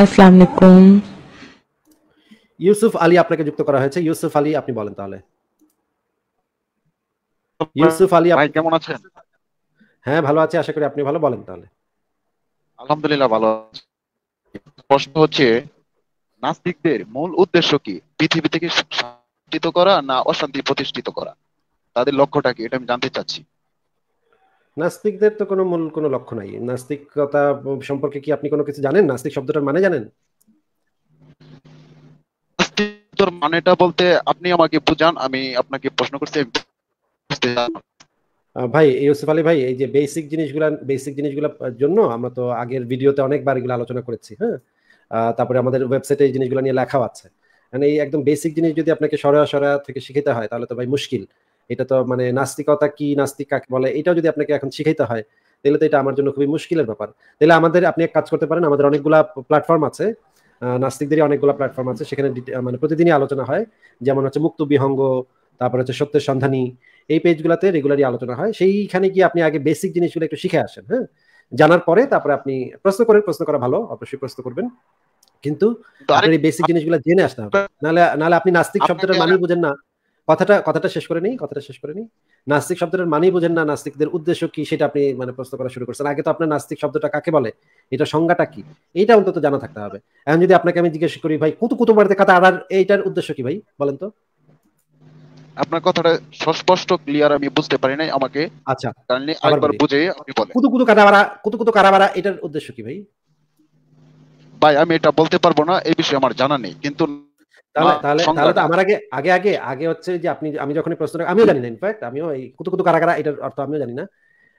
আসসালামু আলাইকুম। ইউসুফ আলী আপনাকে যুক্ত করা হয়েছে। ইউসুফ আলী আপনি বলেন তাহলে। ইউসুফ আলী ভাই কেমন আছেন? হ্যাঁ ভালো আছে আশা করি আপনি ভালো। বলেন তাহলে। আলহামদুলিল্লাহ ভালো আছি। প্রশ্ন হচ্ছে নাস্তিকদের মূল উদ্দেশ্য কি? পৃথিবী থেকে শান্তিত করা না অশান্তি প্রতিষ্ঠিত করা? তাদের লক্ষ্যটা কি? এটা আমি জানতে চাচ্ছি। নাস্তিকদের তো কোনো মূল কোনো লক্ষ্য নাই। নাস্তিকতা সম্পর্কে কি আপনি কোনো কিছু জানেন? নাস্তিক শব্দটার মানে জানেন? নাস্তিকতার মানেটা বলতে আপনি আমাকে বুঝান আমি আপনাকে প্রশ্ন করছি ভাই ইউসুফ আলী ভাই এই যে বেসিক জিনিসগুলা বেসিক জিনিসগুলোর জন্য আমরা তো আগের ভিডিওতে অনেকবার এগুলো আলোচনা করেছি হ্যাঁ? তারপরে আমাদের ওয়েবসাইটে এই জিনিসগুলো নিয়ে লেখাও আছে। মানে এই একদম বেসিক জিনিস যদি আপনাকে সরা সরা থেকে শিখাতে হয় তাহলে তো ভাই মুশকিল। এটা তো মানে নাস্তিকতা কি নাস্তিক কাকে বলে এটাও যদি আপনাকে এখন শিখাইতে হয় তাহলে তো এটা আমার জন্য খুবই মুশকিলের ব্যাপার। তাহলে আমাদের আপনি এক কাজ করতে পারেন আমাদের অনেকগুলা প্ল্যাটফর্ম আছে নাস্তিকদেরই অনেকগুলো প্ল্যাটফর্ম আছে সেখানে মানে প্রতিদিনই আলোচনা হয় যেমন হচ্ছে মুক্ত বিহঙ্গ তারপর হচ্ছে সত্যের সন্ধানী এই পেজগুলোতে রেগুলারই আলোচনা হয় সেইখানে গিয়ে আপনি আগে বেসিক জিনিসগুলো একটু শিখে আসেন হ্যাঁ? জানার পরে তারপরে আপনি প্রশ্ন করেন প্রশ্ন করা ভালো অবশ্যই প্রশ্ন করবেন কিন্তু আপনার এই বেসিক জিনিসগুলো জেনে আসতে হবে। নাহলে নাহলে আপনি নাস্তিক শব্দটা মানেই বুঝেন না। কথাটা কথাটা শেষ করে নেই কথাটা শেষ করে নেই। নাস্তিক শব্দটার মানেই বুঝেন না নাস্তিকদের উদ্দেশ্য কি সেটা আপনি মানে প্রশ্ন করা শুরু করছেন। আগে তো আপনার নাস্তিক শব্দটা কাকে বলে? এটা সংজ্ঞাটা কি? এইটা অন্তত জানা থাকতে হবে। এখন যদি আপনাকে আমি জিজ্ঞেস করি ভাই কুতু কুতু মারতে কাতা আড়ার এইটার উদ্দেশ্য কি ভাই? বলেন তো। আপনার কথাটা ক্লিয়ার আমি বুঝতে পারি নাই আমাকে। আচ্ছা আবার আরেকবার বুঝে আপনি বলেন কুতু কুতু কাটাবাড়া কুতু কুতু কারাবাড়া এটার উদ্দেশ্য কি ভাই? ভাই আমি এটা বলতে পারব না এই বিষয়ে আমার জানা নেই। কিন্তু তাহলে তাহলে তাহলে তো আমার আগে আগে আগে আগে হচ্ছে যে আপনি আমি যখন এই প্রশ্নটা আমিও জানি না ইনফ্যাক্ট আমিও এই কুতু কুতু কারা কারা এটার অর্থ আমিও জানি না।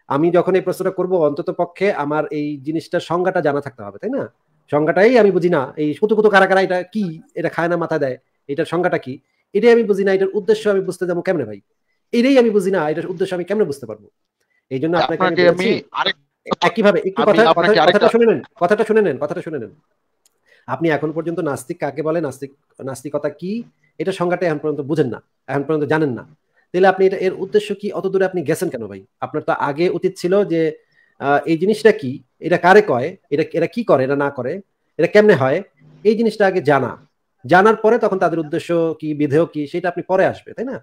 আমি যখন এই প্রশ্নটা করব অন্তত পক্ষে আমার এই জিনিসটার সংজ্ঞাটা জানা থাকতে হবে তাই না? সংজ্ঞাটাই আমি বুঝি না এই কুতু কুতু কারা কারা এটা কি? এটা খায় না মাথা দেয় এটার সংজ্ঞাটা কি? এটাই আমি বুঝি না এটার উদ্দেশ্য আমি বুঝতে যাব কেমনে ভাই? এটাই আমি বুঝি না এটার উদ্দেশ্য আমি কেমনে বুঝতে পারব? এই জন্য আপনাকে আমি একইভাবে একটু কথা কথাটা শুনে নেন কথাটা শুনে নেন কথাটা শুনে নেন। আপনি এখন পর্যন্ত নাস্তিক কাকে বলে? নাস্তিক, নাস্তিকতা কি? এটা সংজ্ঞাটা এখন পর্যন্ত বুঝেন না। এখন পর্যন্ত জানেন না। তাহলে আপনি এটা, এর উদ্দেশ্য কি? অত দূরে আপনি গেছেন কেন ভাই? আপনার তো আগে উচিত ছিল যে এই জিনিসটা কি? এটা কারে কয়? এটা, এরা কি করে? এটা না করে? এটা কেমনে হয়? এই জিনিসটা আগে জানা। জানার পরে তখন তাদের উদ্দেশ্য কি, বিধেয় কি, সেটা আপনি পরে আসবে, তাই না?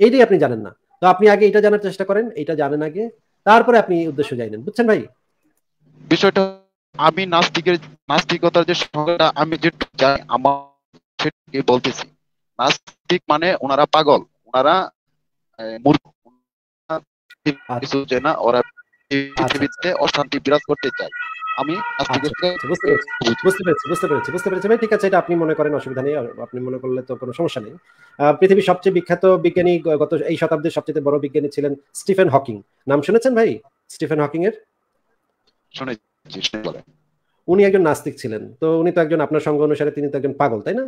এইটাই আপনি জানেন না। তো আপনি আগে এটা জানার চেষ্টা করেন, এটা জানেন আগে। তারপরে আপনি উদ্দেশ্য জানেন বুঝছেন ভাই? বিষয়টা আমি নাস্তিকের নাস্তিকতার যে সংজ্ঞাটা আমি যেটা জানি আমার সেটাকে বলতেছি। নাস্তিক মানে ওনারা পাগল। ওনারা মূর্খ। কিছু যে না ওরা পৃথিবীতে অশান্তি বিরাজ করতে চায়। আমি আচ্ছা, বুঝতে পেরেছি বুঝতে পেরেছি বুঝতে পেরেছি ভাই ঠিক আছে এটা আপনি মনে করেন অসুবিধা নেই আপনি মনে করলে তো কোনো সমস্যা নেই। পৃথিবীর সবচেয়ে বিখ্যাত বিজ্ঞানী গত এই শতাব্দীর সবচেয়ে বড় বিজ্ঞানী ছিলেন স্টিফেন হকিং। নাম শুনেছেন ভাই? স্টিফেন হকিং এর শুনেছি। উনি একজন নাস্তিক ছিলেন তো উনি তো একজন আপনার সঙ্গ অনুসারে তিনি তো একজন পাগল তাই না?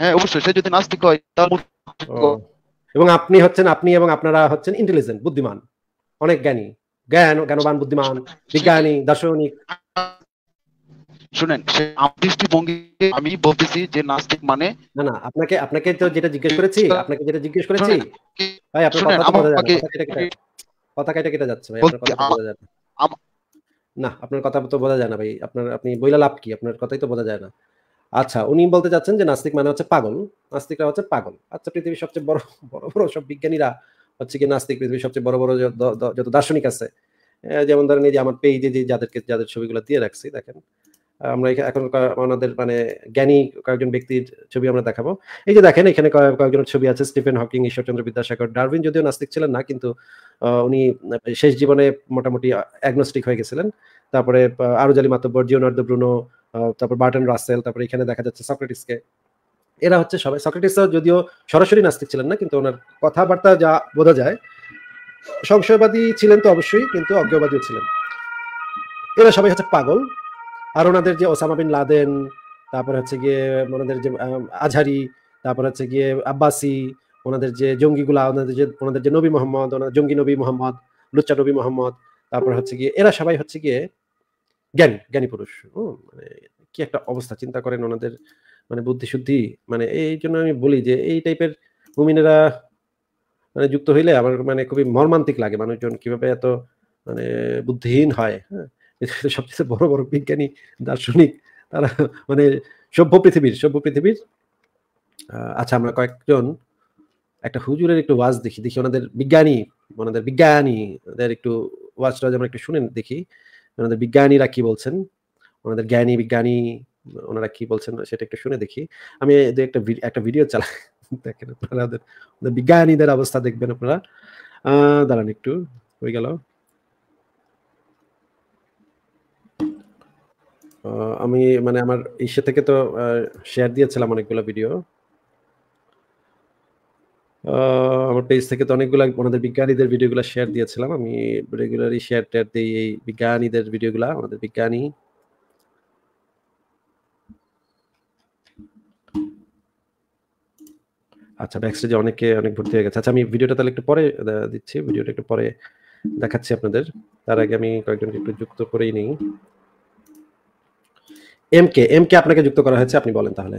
হ্যাঁ অবশ্যই সে যদি নাস্তিক হয় এবং আপনি হচ্ছেন আপনি এবং আপনারা হচ্ছেন ইন্টেলিজেন্ট বুদ্ধিমান অনেক জ্ঞানী জ্ঞান জ্ঞানবান বুদ্ধিমান বিজ্ঞানী দার্শনিক। শুনেন দৃষ্টিভঙ্গি আমি বলতেছি যে নাস্তিক মানে না না আপনাকে আপনাকে তো যেটা জিজ্ঞেস করেছি আপনাকে যেটা জিজ্ঞেস করেছি ভাই আপনার কথা কথা কেটে কেটে কেটে কেটে যাচ্ছে ভাই আপনার কথা বোঝা যায় না, আপনার কথা তো বোঝা যায় না ভাই। আপনার, আপনি বইলা লাভ কি? আপনার কথাই তো বোঝা যায় না। আচ্ছা উনি বলতে চাচ্ছেন যে নাস্তিক মানে হচ্ছে পাগল। নাস্তিকরা হচ্ছে পাগল। আচ্ছা পৃথিবীর সবচেয়ে বড় বড় বড় সব বিজ্ঞানীরা হচ্ছে কি নাস্তিক? পৃথিবীর সবচেয়ে বড় বড় যত দার্শনিক আছে। যেমন ধরেন এই যে আমার পেজে যে যাদেরকে, যাদের ছবিগুলো দিয়ে রাখছি, দেখেন। আমরা এখা- এখন আমাদের মানে জ্ঞানী কয়েকজন ব্যক্তির ছবি আমরা দেখাবো। এই যে দেখেন, এখানে কয়েক- কয়েকজনের ছবি আছে, Stephen Hawking, Ishwarchandra Vidyasagar, Darwin, যদিও নাস্তিক ছিলেন না, কিন্তু উনি শেষ জীবনে মোটামুটি অ্যাগনোস্টিক হয়ে গেছিলেন। তারপরে আরুজালি মাতব্বর, জিওনার্দো ব্রুনো তারপর বার্টন রাসেল, তারপরে এখানে দেখা যাচ্ছে সক্রেটিসকে। এরা হচ্ছে সবাই সক্রেটিস যদিও সরাসরি নাস্তিক ছিলেন না, কিন্তু ওনার কথাবার্তা যা বোঝা যায়, সংশয়বাদী ছিলেন তো অবশ্যই, কিন্তু অজ্ঞবাদীও ছিলেন। এরা সবাই হচ্ছে পাগল। আর ওনাদের যে ওসামা বিন লাদেন, তারপর হচ্ছে গিয়ে ওনাদের যে আজহারি, তারপর হচ্ছে গিয়ে আব্বাসি, ওনাদের যে জঙ্গিগুলা, ওনাদের যে ওনাদের যে নবী মোহাম্মদ, ওনাদের জঙ্গি নবী মোহাম্মদ, লুচ্চা নবী মোহাম্মদ, তারপর হচ্ছে গিয়ে, এরা সবাই হচ্ছে গিয়ে জ্ঞানী জ্ঞানী পুরুষ। মানে কি একটা অবস্থা, চিন্তা করেন ওনাদের মানে বুদ্ধি শুদ্ধি মানে এই জন্য আমি বলি যে, এই টাইপের মুমিনেরা মানে যুক্ত হইলে আমার মানে খুবই মর্মান্তিক লাগে মানুষজন কীভাবে এত মানে বুদ্ধিহীন হয় হ্যাঁ। সবচেয়ে বড় বড় বিজ্ঞানী, দার্শনিক, তারা মানে সভ্য পৃথিবীর সভ্য পৃথিবীর। আচ্ছা আমরা কয়েকজন, একটা হুজুরের একটু ওয়াজ দেখি দেখি ওনাদের বিজ্ঞানী ওনাদের বিজ্ঞানী ওদের একটু ওয়াজটা আমরা একটু শুনে দেখি, ওনাদের বিজ্ঞানীরা কি বলছেন, ওনাদের জ্ঞানী বিজ্ঞানী ওনারা কি বলছেন সেটা একটু শুনে দেখি। আমি একটা একটা ভিডিও চালাই, দেখেন আপনারা ওদের বিজ্ঞানীদের অবস্থা দেখবেন আপনারা। দাঁড়ান একটু, হয়ে গেল। আমি মানে আমার ইসে থেকে তো শেয়ার দিয়েছিলাম অনেকগুলো ভিডিও আমার পেজ থেকে তো অনেকগুলো ওনাদের বিজ্ঞানীদের ভিডিওগুলো শেয়ার দিয়েছিলাম। আমি রেগুলারই শেয়ার টেয়ার দিই এই বিজ্ঞানীদের ভিডিওগুলা আমাদের বিজ্ঞানী। আচ্ছা ব্যাকস্টেজে অনেকে, অনেক ভর্তি হয়ে গেছে। আচ্ছা আমি ভিডিওটা তাহলে একটু পরে দিচ্ছি। ভিডিওটা একটু পরে দেখাচ্ছি আপনাদের। তার আগে আমি কয়েকজনকে একটু যুক্ত করেই নিই। এম কে এম কে আপনাকে যুক্ত করা হয়েছে আপনি বলেন তাহলে।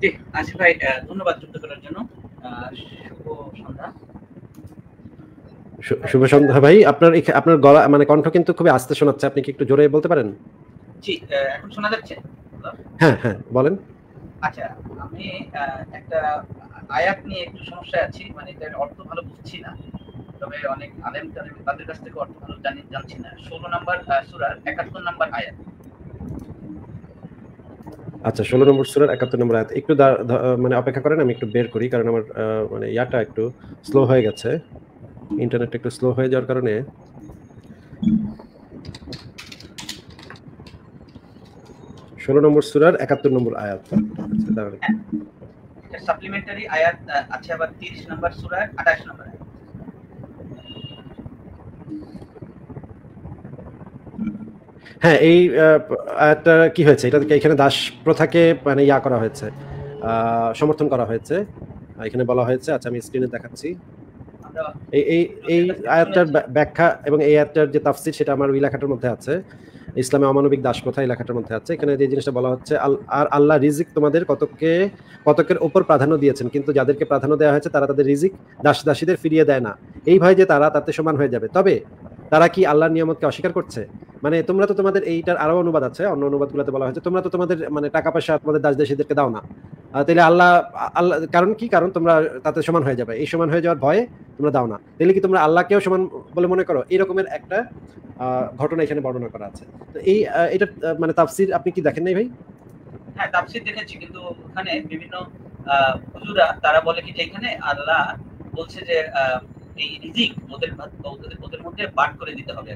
জি আসিফ ভাই ধন্যবাদ যুক্ত করার জন্য। শুভ সন্ধ্যা। শুভ সন্ধ্যা ভাই আপনার আপনার গলা মানে কণ্ঠ কিন্তু খুবই আস্তে শোনাচ্ছে আপনি কি একটু জোরে বলতে পারেন? জি এখন শোনা যাচ্ছে? হ্যাঁ হ্যাঁ বলেন। আচ্ছা আমি একটা আয়াত নিয়ে একটু সমস্যায় আছি মানে এটার অর্থ ভালো বুঝছি না। তবে অনেক আলেম তাদের কাছ থেকে অর্থ ভালো জানি জানছি না। ষোলো নাম্বার সুরার একাত্তর নাম্বার আয়াত। আচ্ছা ষোলো নম্বর সুরের একাত্তর নম্বর আয়াত। একটু মানে অপেক্ষা করেন আমি একটু বের করি কারণ আমার মানে ইয়াটা একটু স্লো হয়ে গেছে। ইন্টারনেটটা একটু স্লো হয়ে যাওয়ার কারণে। ষোলো নম্বর সুরার একাত্তর নম্বর আয়াত। আচ্ছা, সাপ্লিমেন্টারি আয়াত আছে আবার তিরিশ নাম্বার সুরার আঠাশ নাম্বার আয়াত। হ্যাঁ এই একটা কি হয়েছে? এটা এখানে দাস প্রথাকে মানে ইয়া করা হয়েছে সমর্থন করা হয়েছে। এখানে বলা হয়েছে আচ্ছা আমি স্ক্রিনে দেখাচ্ছি। এই এই এই আয়াতটার ব্যা- ব্যাখ্যা এবং এই আয়াতটার যে তাফসির, সেটা আমার ওই লেখাটার মধ্যে আছে। ইসলামে অমানবিক দাস প্রথা এই লেখাটার মধ্যে আছে। এখানে যে জিনিসটা বলা হচ্ছে আর আল্লাহ রিজিক তোমাদের কতকে কতকের ওপর প্রাধান্য দিয়েছেন, কিন্তু যাদেরকে প্রাধান্য দেওয়া হয়েছে, তারা তাদের রিজিক দাস দাসীদের ফিরিয়ে দেয় না। এই ভয় যে তারা তাতে সমান হয়ে যাবে। তবে তারা কি আল্লাহর নিয়ামতকে অস্বীকার করছে? মানে তোমরা তো তোমাদের এইটার আরও অনুবাদ আছে, অন্য অনুবাদগুলোতে বলা হয়েছে, তোমরা তো তোমাদের মানে টাকা পয়সা তোমাদের দাস দাসীদেরকে দাও না। তাহলে আল্লাহ আল্লাহ, কারণ কি? কারণ তোমরা তাতে সমান হয়ে যাবে। এই সমান হয়ে যাওয়ার ভয়ে তোমরা দাও না। তাহলে কি তোমরা আল্লাহকেও সমান বলে মনে করো? এই রকমের একটা ঘটনা এখানে বর্ণনা করা আছে। তো এই এটা মানে তাফসির আপনি কি দেখেন নাই ভাই? হ্যাঁ তাফসীর দেখেছি, কিন্তু ওখানে বিভিন্ন হুজুরা, তারা বলে কি যে এখানে আল্লাহ বলছে যে এই রিজিক ওদের ওদের মধ্যে বাট করে দিতে হবে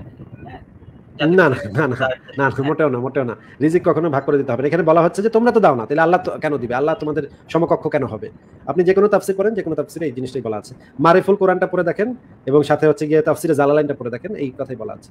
না, না, না, না মোটেও না মোটেও না। রিজিক কখনো ভাগ করে দিতে হবে। এখানে বলা হচ্ছে যে তোমরা তো দাও না তাহলে আল্লাহ কেন দিবে? আল্লাহ তোমাদের সমকক্ষ কেন হবে? আপনি যে কোনো তাফসির করেন যে কোনো তাফসিরে এই জিনিসটাই বলা আছে। মারিফুল কোরআনটা পড়ে দেখেন এবং সাথে হচ্ছে গিয়ে তাফসিরে জালালাইনটা পড়ে দেখেন এই কথাই বলা আছে।